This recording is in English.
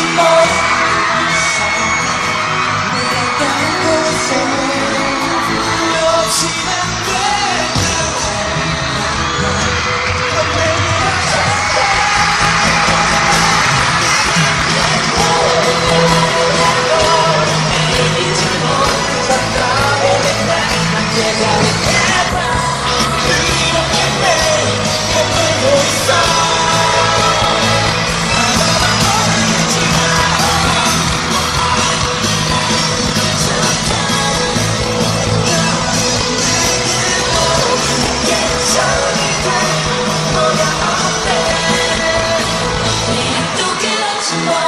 much more. smile.